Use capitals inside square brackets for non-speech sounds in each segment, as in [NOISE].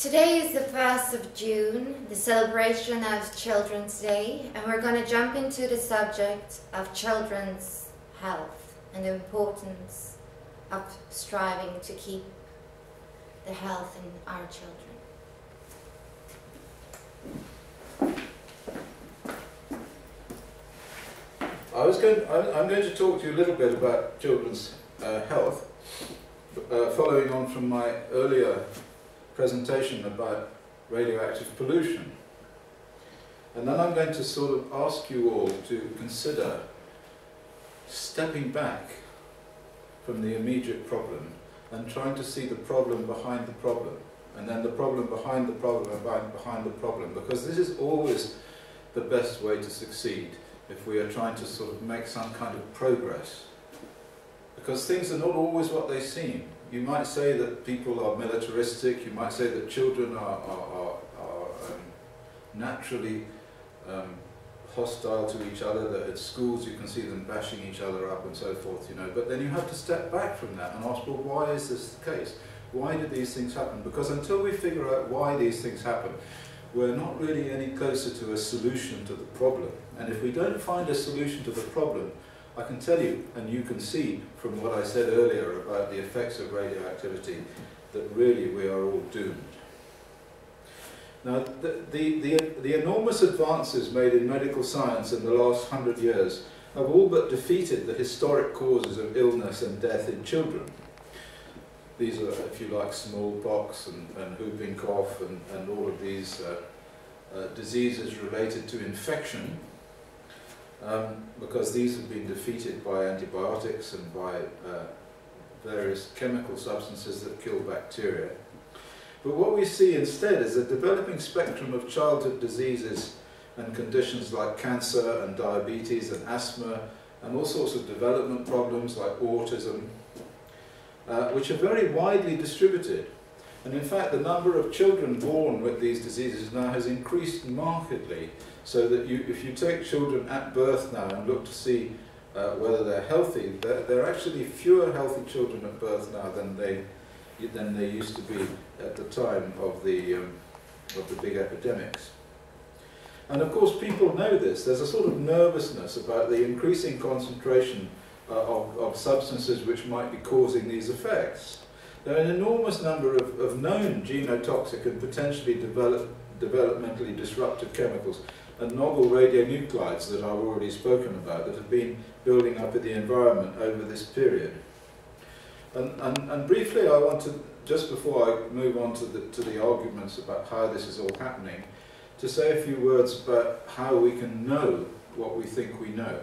Today is the 1st of June, the celebration of Children's Day, and we're going to jump into the subject of children's health and the importance of striving to keep the health in our children. I was going, I'm going to talk to you a little bit about children's uh, health, uh, following on from my earlier presentation about radioactive pollution. And then I'm going to sort of ask you all to consider stepping back from the immediate problem and trying to see the problem behind the problem. And then the problem behind the problem and behind, the problem. Because this is always the best way to succeed if we are trying to sort of make some kind of progress. Because things are not always what they seem. You might say that people are militaristic, you might say that children are, are, are, are um, naturally um, hostile to each other, that at schools you can see them bashing each other up and so forth, you know. But then you have to step back from that and ask, well, why is this the case? Why do these things happen? Because until we figure out why these things happen, we're not really any closer to a solution to the problem. And if we don't find a solution to the problem, I can tell you, and you can see from what I said earlier about the effects of radioactivity, that really we are all doomed. Now, the, the, the, the, enormous advances made in medical science in the last hundred years have all but defeated the historic causes of illness and death in children. These are, if you like, smallpox and, and whooping cough and, and all of these uh, uh, diseases related to infection um, because these have been defeated by antibiotics and by uh, various chemical substances that kill bacteria. But what we see instead is a developing spectrum of childhood diseases and conditions like cancer and diabetes and asthma and all sorts of development problems like autism, uh, which are very widely distributed. And in fact, the number of children born with these diseases now has increased markedly so that you, if you take children at birth now and look to see uh, whether they're healthy, there, there, are actually fewer healthy children at birth now than they, than they used to be at the time of the, um, of the big epidemics. And of course people know this. There's a sort of nervousness about the increasing concentration uh, of, of substances which might be causing these effects. There are an enormous number of, of known genotoxic and potentially develop, developmentally disruptive chemicals and novel radionuclides that I've already spoken about that have been building up in the environment over this period. And, and, and briefly I want to, just before I move on to the, to the arguments about how this is all happening, to say a few words about how we can know what we think we know.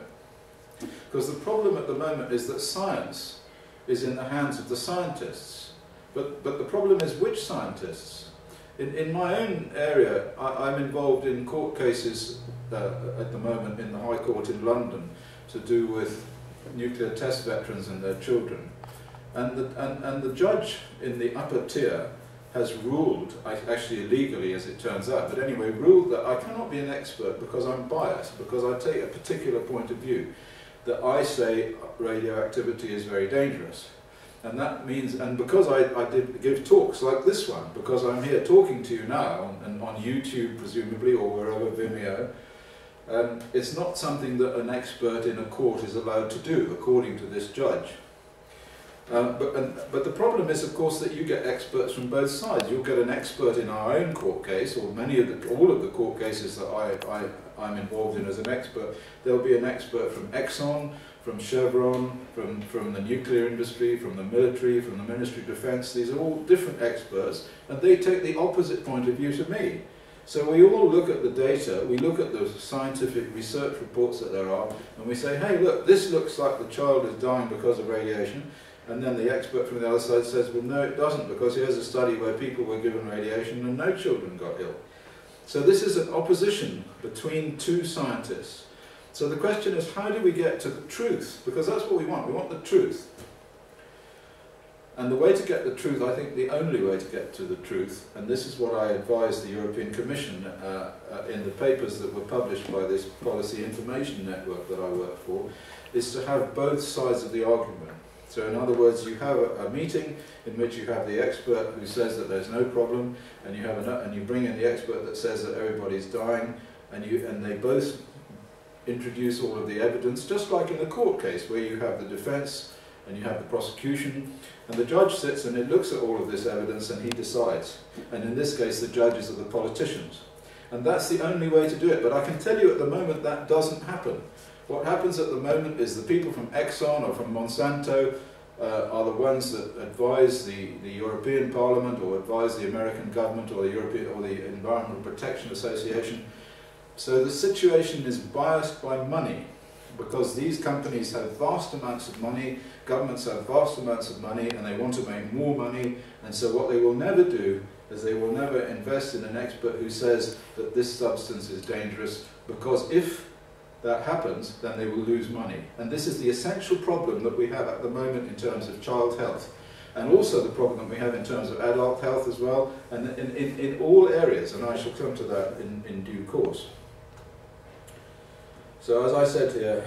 Because the problem at the moment is that science is in the hands of the scientists. But, but the problem is which scientists? In, in my own area, I, am involved in court cases uh, at the moment in the High Court in London to do with nuclear test veterans and their children. And the, and, and the judge in the upper tier has ruled, actually illegally as it turns out, but anyway, ruled that I cannot be an expert because I'm biased, because I take a particular point of view, that I say radioactivity is very dangerous. And that means, and because I, I did give talks like this one, because I'm here talking to you now, and on YouTube presumably, or wherever Vimeo, um, it's not something that an expert in a court is allowed to do, according to this judge. Um, but, and, but the problem is, of course, that you get experts from both sides. You'll get an expert in our own court case, or many of the, all of the court cases that I, I, I'm involved in as an expert. There'll be an expert from Exxon, from Chevron, from, from the nuclear industry, from the military, from the Ministry of Defence. These are all different experts, and they take the opposite point of view to me. So we all look at the data, we look at the scientific research reports that there are, and we say, hey, look, this looks like the child is dying because of radiation. And then the expert from the other side says, well, no, it doesn't, because here's a study where people were given radiation and no children got ill. So this is an opposition between two scientists. So the question is, how do we get to the truth? Because that's what we want. We want the truth. And the way to get the truth, I think the only way to get to the truth, and this is what I advise the European Commission uh, uh, in the papers that were published by this Policy Information Network that I work for, is to have both sides of the argument. So in other words, you have a, a, meeting in which you have the expert who says that there's no problem, and you have an, and you bring in the expert that says that everybody's dying, and you and they both introduce all of the evidence, just like in a court case where you have the defence and you have the prosecution, and the judge sits and he looks at all of this evidence and he decides. And in this case, the judges are the politicians. And that's the only way to do it. But I can tell you at the moment that doesn't happen. What happens at the moment is the people from Exxon or from Monsanto uh, are the ones that advise the, the European Parliament or advise the American government or the European or the Environmental Protection Association. So the situation is biased by money because these companies have vast amounts of money, governments have vast amounts of money and they want to make more money and so what they will never do is they will never invest in an expert who says that this substance is dangerous because if that happens, then they will lose money. And this is the essential problem that we have at the moment in terms of child health. And also the problem that we have in terms of adult health as well, and in, in, in all areas, and I shall come to that in, in due course. So as I said here,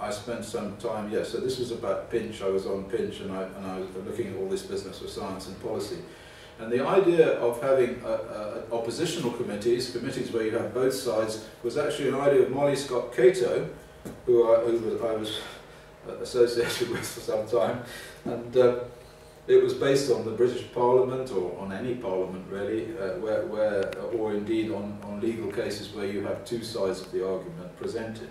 I spent some time, yes, so this was about Pinch, I was on Pinch and I, and I was looking at all this business of science and policy. And the idea of having uh, uh, oppositional committees, committees where you have both sides, was actually an idea of Molly Scott Cato, who I, who I was associated [LAUGHS] with for some time. And uh, it was based on the British Parliament, or on any parliament really, uh, where, where, or indeed on, on legal cases where you have two sides of the argument presented.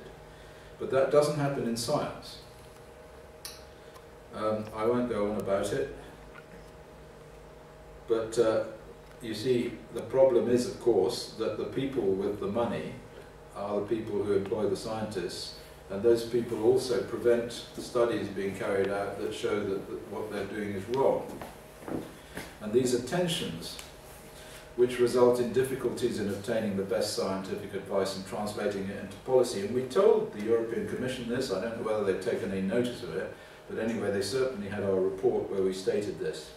But that doesn't happen in science. Um, I won't go on about it. But uh, you see, the problem is, of course, that the people with the money are the people who employ the scientists, and those people also prevent studies being carried out that show that, that what they're doing is wrong. And these are tensions which result in difficulties in obtaining the best scientific advice and translating it into policy. And we told the European Commission this, I don't know whether they've taken any notice of it, but anyway, they certainly had our report where we stated this.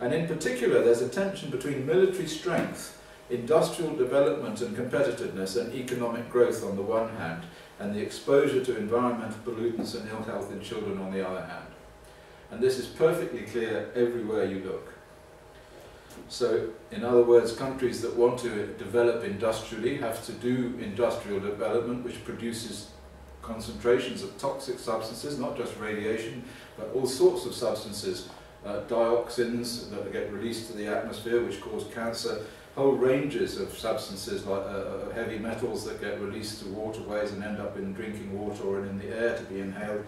And in particular, there's a tension between military strength, industrial development and competitiveness, and economic growth on the one hand, and the exposure to environmental pollutants and ill health in children on the other hand. And this is perfectly clear everywhere you look. So, in other words, countries that want to develop industrially have to do industrial development which produces concentrations of toxic substances, not just radiation, but all sorts of substances uh, dioxins that get released to the atmosphere which cause cancer, whole ranges of substances like uh, uh, heavy metals that get released to waterways and end up in drinking water or in the air to be inhaled.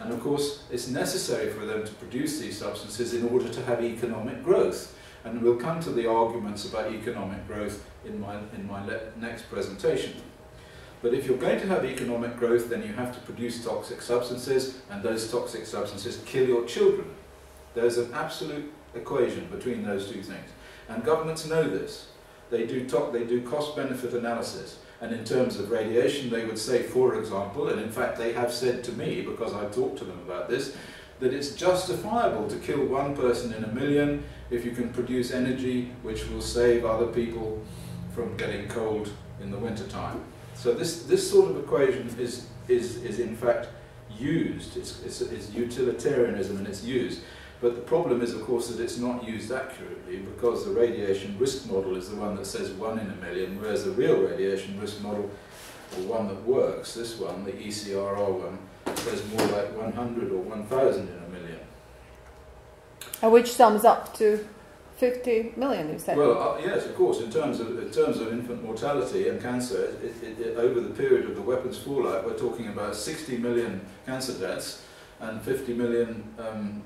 And of course, it's necessary for them to produce these substances in order to have economic growth. And we'll come to the arguments about economic growth in my, in my next presentation. But if you're going to have economic growth, then you have to produce toxic substances, and those toxic substances kill your children. There's an absolute equation between those two things. And governments know this. They do, they do cost-benefit analysis. And in terms of radiation, they would say, for example, and in fact they have said to me, because I've talked to them about this, that it's justifiable to kill one person in a million if you can produce energy which will save other people from getting cold in the wintertime. So this, this sort of equation is, is, is in fact used. It's, it's, it's utilitarianism and it's used. But the problem is, of course, that it's not used accurately because the radiation risk model is the one that says one in a million, whereas the real radiation risk model, the one that works, this one, the ECRR one, says more like 100 or 1,000 in a million. And which sums up to 50 million, you said? Well, uh, yes, of course. In terms of in terms of infant mortality and cancer, it, it, it, over the period of the weapons fallout, we're talking about 60 million cancer deaths and 50 million um,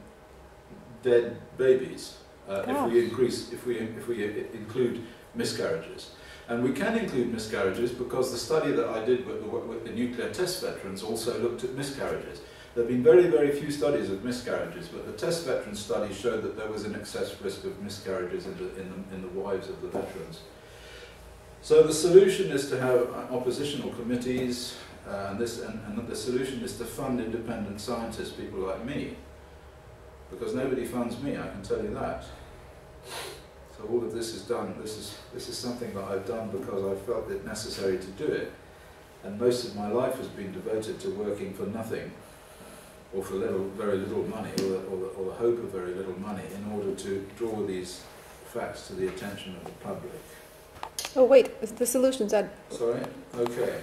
dead babies uh, if we increase, if we, if we include miscarriages. And we can include miscarriages because the study that I did with the, with the nuclear test veterans also looked at miscarriages. There have been very, very few studies of miscarriages, but the test veteran study showed that there was an excess risk of miscarriages in the, in the, in the wives of the veterans. So the solution is to have oppositional committees, uh, and, this, and, and the solution is to fund independent scientists, people like me, because nobody funds me, I can tell you that. So all of this is done, this is, this is something that I've done because I felt it necessary to do it. And most of my life has been devoted to working for nothing. or for little, very little money, or the, or, the, or the hope of very little money, in order to draw these facts to the attention of the public. Oh wait, the solutions are Sorry? Okay.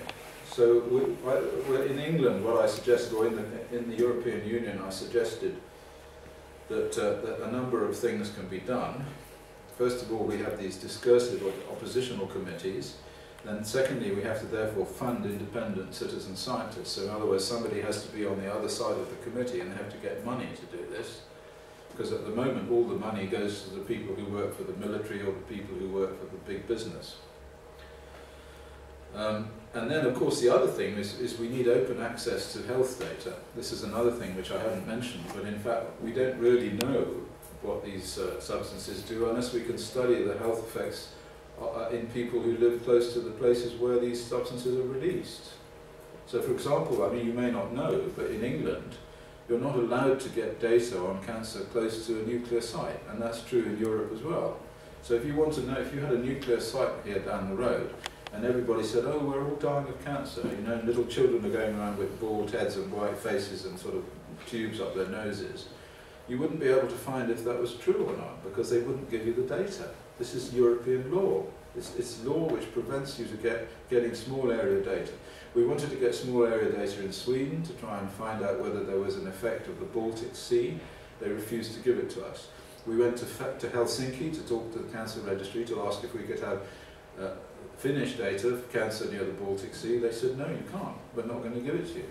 So we, I- well, in England, what I suggested, or in the, in the European Union, I suggested that, uh, that a number of things can be done. First of all, we have these discursive or oppositional committees. And secondly, we have to therefore fund independent citizen scientists. So in other words, somebody has to be on the other side of the committee and they have to get money to do this. Because at the moment, all the money goes to the people who work for the military or the people who work for the big business. Um, and then, of course, the other thing is, is we need open access to health data. This is another thing which I haven't mentioned, but in fact, we don't really know what these uh, substances do unless we can study the health effects uh, in people who live close to the places where these substances are released. So, for example, I mean, you may not know, but in England, you're not allowed to get data on cancer close to a nuclear site, and that's true in Europe as well. So, if you want to know, if you had a nuclear site here down the road, and everybody said, oh, we're all dying of cancer. You know, little children are going around with bald heads and white faces and sort of tubes up their noses. You wouldn't be able to find if that was true or not because they wouldn't give you the data. This is European law. It's, it's law which prevents you to get getting small area data. We wanted to get small area data in Sweden to try and find out whether there was an effect of the Baltic Sea. They refused to give it to us. We went to, to Helsinki to talk to the cancer registry to ask if we could have uh, Finnish data for cancer near the Baltic Sea, they said, no, you can't. We're not going to give it to you.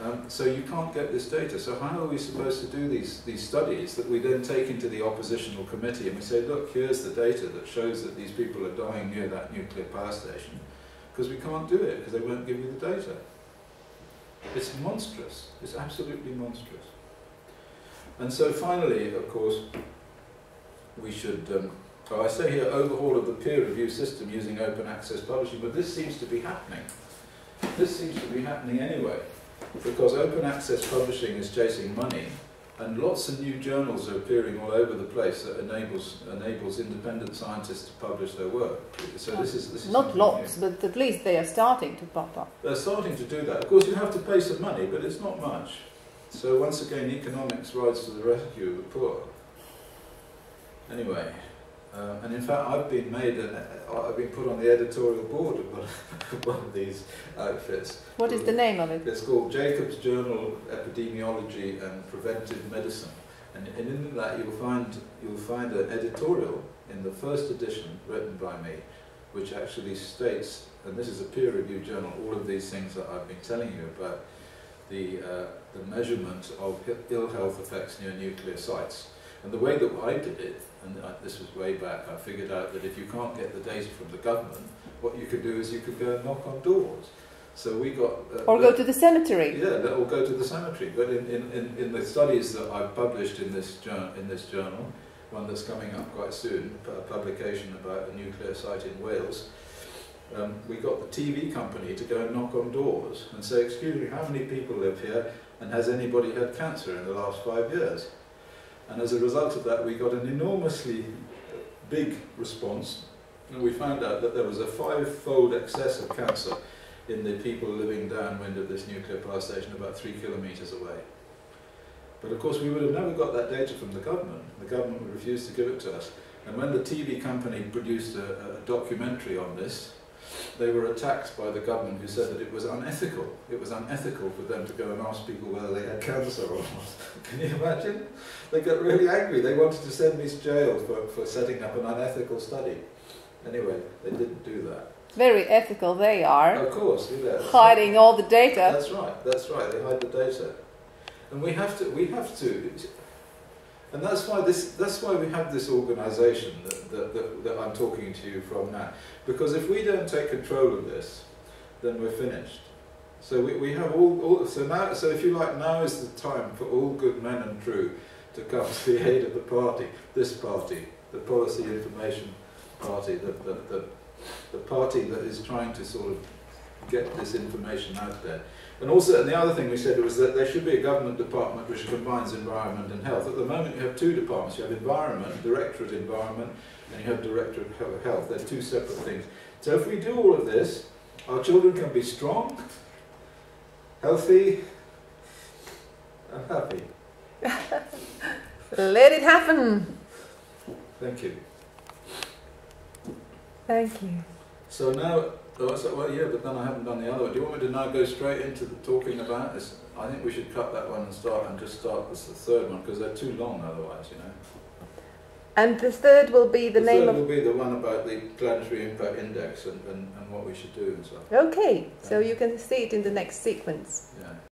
Um, so you can't get this data. So how are we supposed to do these, these studies that we then take into the oppositional committee and we say, look, here's the data that shows that these people are dying near that nuclear power station? Because we can't do it because they won't give you the data. It's monstrous. It's absolutely monstrous. And so finally, of course, we should um, so I say here overhaul of the peer review system using open access publishing, but this seems to be happening. This seems to be happening anyway, because open access publishing is chasing money, and lots of new journals are appearing all over the place that enables enables independent scientists to publish their work. So this is this is not lots, new. but at least they are starting to pop up. They're starting to do that. Of course, you have to pay some money, but it's not much. So once again, economics rides to the rescue of the poor. Anyway. Uh, and in fact, I've been made, a, I've been put on the editorial board of one, of [LAUGHS] one of these outfits. What is the name of it? It's called Jacobs Journal of Epidemiology and Preventive Medicine. And, and in that you'll find, you'll find an editorial in the first edition written by me, which actually states, and this is a peer-reviewed journal, all of these things that I've been telling you about the, uh, the measurement of ill health effects near nuclear sites. And the way that I did it this was way back, I figured out that if you can't get the data from the government, what you could do is you could go and knock on doors. So we got... Uh, or go to the cemetery. Yeah, or go to the cemetery. But in, in, in, in the studies that I've published in this, in this journal, one that's coming up quite soon, a publication about a nuclear site in Wales, um, we got the TV company to go and knock on doors and say, excuse me, how many people live here and has anybody had cancer in the last five years? And as a result of that, we got an enormously big response. And we found out that there was a five-fold excess of cancer in the people living downwind of this nuclear power station about three kilometres away. But of course we would have never got that data from the government. The government would refuse to give it to us. And when the TV company produced a, a documentary on this, they were attacked by the government who said that it was unethical. It was unethical for them to go and ask people whether they had cancer or not. [LAUGHS] Can you imagine? They got really angry. They wanted to send me to jail for, for setting up an unethical study. Anyway, they didn't do that. Very ethical they are. Of course, yeah. Hiding all the data. That's right, that's right. They hide the data. And we have to, we have to, and that's why this, that's why we have this organisation that, that, that, that I'm talking to you from now. Because if we don't take control of this, then we're finished. So we, we have all, all, so now, so if you like, now is the time for all good men and true to come to the aid of the party, this party, the Policy Information Party, the, the, the, the party that is trying to sort of get this information out there. And also, and the other thing we said was that there should be a government department which combines environment and health. At the moment you have two departments. You have environment, directorate environment, and you have directorate health. They're two separate things. So if we do all of this, our children can be strong, healthy, I'm happy. [LAUGHS] Let it happen. Thank you. Thank you. So now, oh, so, well, yeah, but then I haven't done the other one. Do you want me to now go straight into the talking about this? I think we should cut that one and start and just start this the third one because they're too long otherwise, you know. And the third will be the, name third of. will be the one about the planetary impact index and, and, and what we should do and stuff. Okay, so you can see it in the next sequence. Yeah.